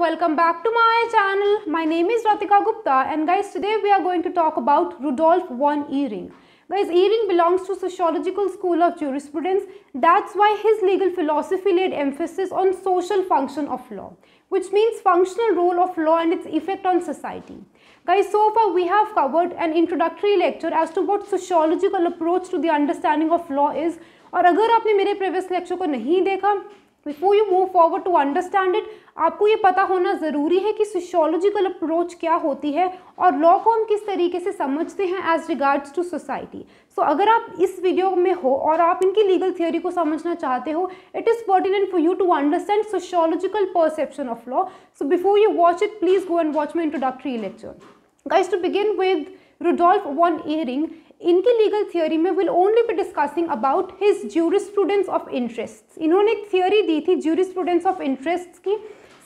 welcome back to my channel. My name is Ratika Gupta and guys today we are going to talk about Rudolf von Ehring. Guys, Ehring belongs to sociological school of jurisprudence. That's why his legal philosophy laid emphasis on social function of law, which means functional role of law and its effect on society. Guys, so far we have covered an introductory lecture as to what sociological approach to the understanding of law is और अगर आपने मेरे previous lecture को नहीं देखा before you move forward to understand it आपको ये पता होना ज़रूरी है कि सोशोलॉजिकल अप्रोच क्या होती है और लॉ को हम किस तरीके से समझते हैं as regards to society so अगर आप इस वीडियो में हो और आप इनकी लीगल थियोरी को समझना चाहते हो it is pertinent for you to understand sociological perception of law so before you watch it please go and watch my introductory lecture guys to begin with Rudolf von Ehring इनकी legal theory में will only be discussing about his jurisprudence of interest इन्होंने एक theory दी थी jurisprudence of interest की।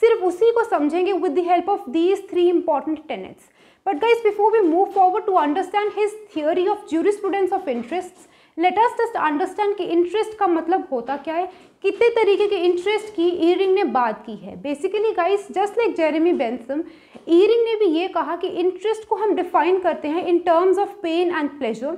सिर्फ़ उसी को समझेंगे with the help of these three important tenets but guys before we move forward to understand his theory of jurisprudence of interest let us just understand कि interest का मतलब होता क्या है? कितने तरीके के इंटरेस्ट की ईरिंग ने बात की है? Basically guys just like Jeremy Bentham Ihering ने भी ये कहा कि इंटरेस्ट को हम डिफाइन करते हैं in terms of pain and pleasure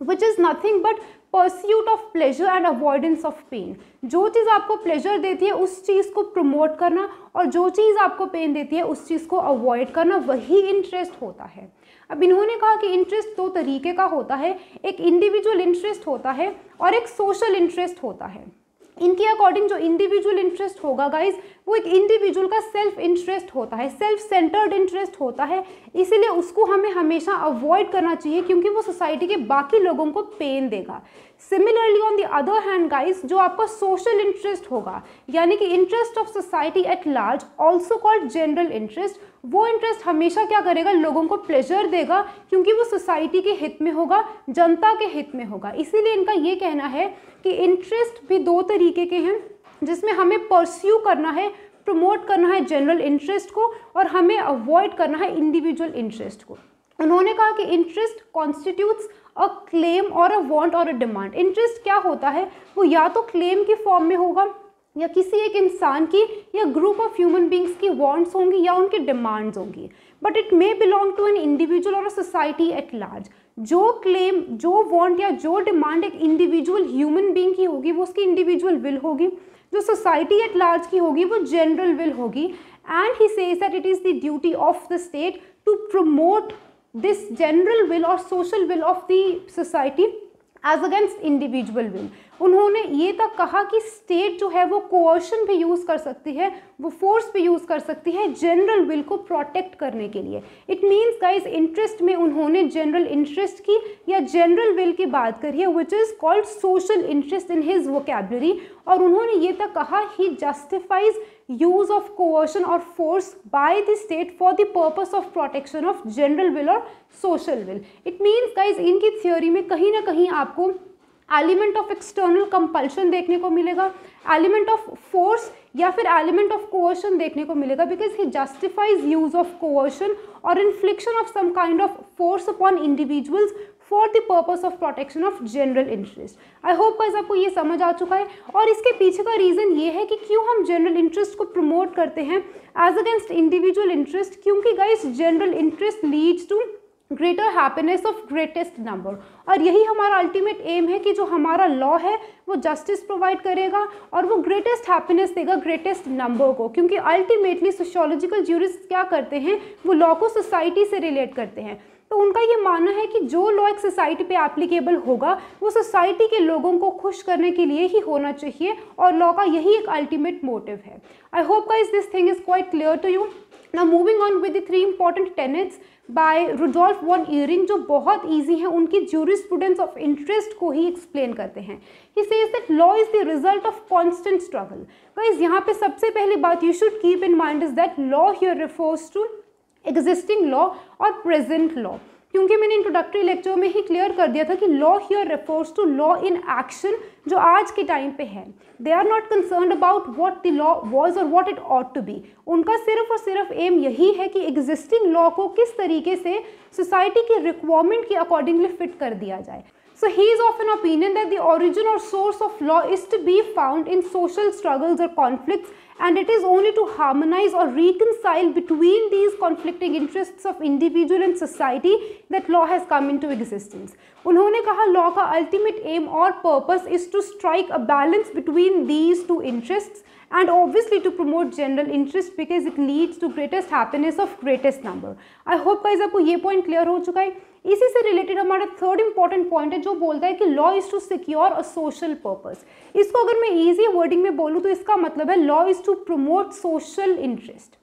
which is nothing but pursuit of pleasure and avoidance of pain जो चीज़ आपको प्लेजर देती है, उस चीज़ को प्रमोट करना और जो चीज़ आपको पेन देती है, उस चीज़ को अवॉइड करना, वही इंटरेस्ट होता है। अब इन्होंने कहा कि इंटरेस्ट दो तरीके का होता है, एक इंडिविजुअल इंटरेस्ट होता है और एक सोशल इंटरेस्ट होता है। इनके अकॉर्डिंग जो इंडिविजुअल इंटरेस्ट होगा गाइज़ वो एक इंडिविजुअल का सेल्फ इंटरेस्ट होता है सेल्फ सेंटर्ड इंटरेस्ट होता है। इसीलिए उसको हमें हमेशा अवॉइड करना चाहिए क्योंकि वो सोसाइटी के बाकी लोगों को पेन देगा। Similarly on the other hand guys जो आपका सोशल इंटरेस्ट होगा, यानी कि interest of society at large also called general interest वो इंटरेस्ट हमेशा क्या करेगा? लोगों को प्लेजर देगा, क्योंकि वो सोसाइटी के हित में होगा, जनता के हित में होगा। इसीलिए इनका ये कहना है कि इंटरेस्ट भी दो तरीके के हैं, जिसमें हमें परस्यू करना है प्रमोट करना है जनरल इंटरेस्ट को, और हमें अवॉइड करना है इंडिविजुअल इंटरेस्ट को। उन्होंने कहा कि इंटरेस्ट कॉन्स्टिट्यूट्स अ क्लेम और अ वांट और अ डिमांड इंटरेस्ट क्या होता है? वो या तो क्लेम की फॉर्म में होगा या किसी एक इंसान की या ग्रुप ऑफ़ ह्यूमन बींग्स की वॉन्ट्स होंगी या उनकी डिमांड्स होंगी। But it may belong to an individual और अ सोसाइटी एट लार्ज जो क्लेम जो वॉन्ट या जो डिमांड एक इंडिविजुअल ह्यूमन बींग की होगी, वो उसकी इंडिविजुअल विल होगी। जो सोसाइटी एट लार्ज की होगी, वो जनरल विल होगी। And he says that it is the duty of the state to promote this general will और social will of the society as against individual will उन्होंने ये तक कहा कि स्टेट जो है वो कोर्शन भी यूज़ कर सकती है, वो फोर्स भी यूज़ कर सकती है जनरल विल को प्रोटेक्ट करने के लिए। इट मीन्स गाइज़ इंटरेस्ट में उन्होंने जनरल इंटरेस्ट की या जनरल विल की बात करी है which is called social interest in his vocabulary और उन्होंने ये तक कहा he justifies use of coercion और force by the state for the purpose of protection of general will और social will it means guys, इनकी theory में कहीं ना कहीं आपको एलिमेंट ऑफ़ एक्सटर्नल कंपल्शन देखने को मिलेगा, एलिमेंट ऑफ़ फोर्स या फिर एलिमेंट ऑफ़ कोवर्शन देखने को मिलेगा because he justifies use of coercion और infliction of some kind of force upon individuals for the purpose of protection of general interest I hope guys आपको ये समझ आ चुका है। और इसके पीछे का रीज़न ये है कि क्यों हम जनरल इंटरेस्ट को प्रमोट करते हैं एज अगेंस्ट इंडिविजुअल इंटरेस्ट क्योंकि guys general interest leads to greater happiness of greatest number और यही हमारा अल्टीमेट एम है कि जो हमारा लॉ है, वो जस्टिस प्रोवाइड करेगा और वो ग्रेटेस्ट हैप्पीनेस देगा ग्रेटेस्ट नंबर को। क्योंकि अल्टीमेटली सोशोलॉजिकल ज्यूरिस्ट क्या करते हैं? वो लॉ को सोसाइटी से रिलेट करते हैं। तो उनका ये मानना है कि जो लॉ एक सोसाइटी पे एप्लीकेबल होगा, वो सोसाइटी के लोगों को खुश करने के लिए ही होना चाहिए और लॉ का यही एक अल्टीमेट मोटिव है। I hope guys this thing is quite clear to you ना moving on with the three important tenets by Rudolf von Ihering जो बहुत ईजी है, उनकी ज्यूरी स्टूडेंट्स ऑफ़ इंटरेस्ट को ही एक्सप्लेन करते हैं। He says that law is the result of constant struggle guys यहाँ पे सबसे पहली बात you should keep in mind is that law here refers to existing law और प्रेजेंट लॉ क्योंकि मैंने इंट्रोडक्टरी लेक्चर में ही क्लियर कर दिया था कि law here refers to law in action जो आज के टाइम पे है। They are not concern about what the law was और what it ought to be उनका सिर्फ़ और सिर्फ़ एम यही है कि एग्जिस्टिंग लॉ को किस तरीके से सोसाइटी की रिक्वायरमेंट के अकॉर्डिंगली फिट कर दिया जाए। So, he is of an opinion that the origin or source of law is to be found in social struggles or conflicts and it is only to harmonize or reconcile between these conflicting interests of individual and society that law has come into existence. उन्होंने कहा law का ultimate aim or purpose is to strike a balance between these two interests and obviously to promote general interest because it leads to greatest happiness of greatest number. I hope guys आपको ये point clear हो चुका है इसी से related हमारा third important point है जो बोलता है कि law is to secure a social purpose इसको अगर मैं इजी वर्डिंग में बोलूँ तो इसका मतलब है law is to promote social interest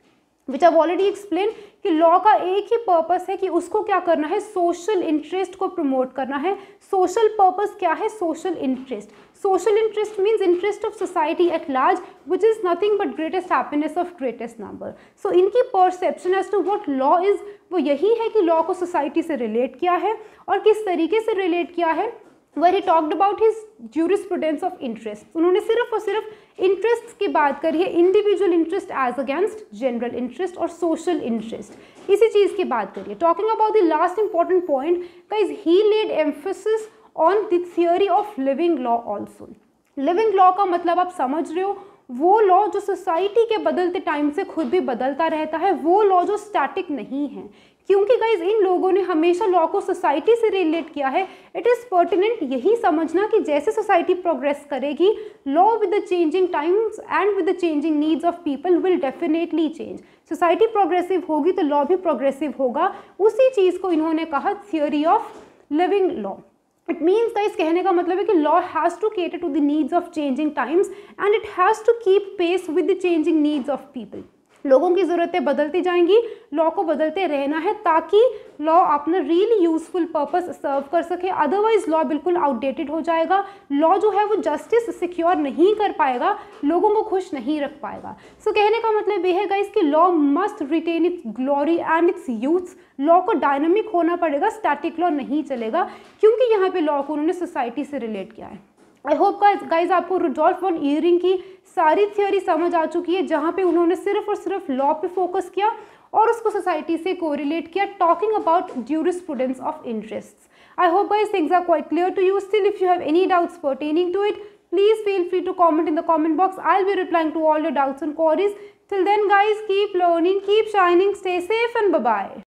which I've already explain कि लॉ का एक ही पर्पस है कि उसको क्या करना है? सोशल इंटरेस्ट को प्रमोट करना है। सोशल पर्पस क्या है? Social interest social interest means interest of society at large which is nothing but greatest happiness of greatest number so इनकी perception as to what law is वो यही है कि लॉ को सोसाइटी से रिलेट किया है और किस तरीके से रिलेट किया है? Where he talked about his jurisprudence of interest उन्होंने सिर्फ़ और सिर्फ़ इंटरेस्ट की बात करी है individual interest as against general interest और सोशल इंटरेस्ट इसी चीज़ की बात करिए talking about the last important point guys he laid emphasis on the theory of living law also living law का मतलब आप समझ रहे हो, वो लॉ जो सोसाइटी के बदलते टाइम से खुद भी बदलता रहता है, वो लॉ जो स्टैटिक नहीं है। क्योंकि गाइज़ इन लोगों ने हमेशा लॉ को सोसाइटी से रिलेट किया है। इट इज़ पर्टिनेंट यही समझना कि जैसे सोसाइटी प्रोग्रेस करेगी law with the changing times and with the changing needs of people will definitely change society progressive होगी तो लॉ भी प्रोग्रेसिव होगा। उसी चीज़ को इन्होंने कहा theory of living law it means का इस कहने का मतलब है कि law has to cater to the needs of changing times and it has to keep pace with the changing needs of people लोगों की ज़रूरतें बदलती जाएँगी लॉ को बदलते रहना है ताकि लॉ अपना रियली यूजफुल पर्पस सर्व कर सके। अदरवाइज़ लॉ बिल्कुल आउटडेटेड हो जाएगा। लॉ जो है वो जस्टिस सिक्योर नहीं कर पाएगा लोगों को खुश नहीं रख पाएगा। सो so, कहने का मतलब ये है गाइस कि law must retain its glory and its youths law को डायनामिक होना पड़ेगा स्टैटिक लॉ नहीं चलेगा क्योंकि यहाँ पे लॉ को उन्होंने सोसाइटी से रिलेट किया है। आई होप गाइज़ आपको रुडोल्फ वन ईयरिंग की सारी थियोरी समझ आ चुकी है, जहाँ पे उन्होंने सिर्फ़ और सिर्फ़ लॉ पे फोकस किया और उसको सोसाइटी से कोरिलेट किया talking about jurisprudence of interest I hope guys things are quite clear to you still if you have any doubts pertaining to it feel free to comment in the comment box. I'll be replying to all your doubts and queries. Till then, guys, keep learning, keep shining. Stay safe and bye bye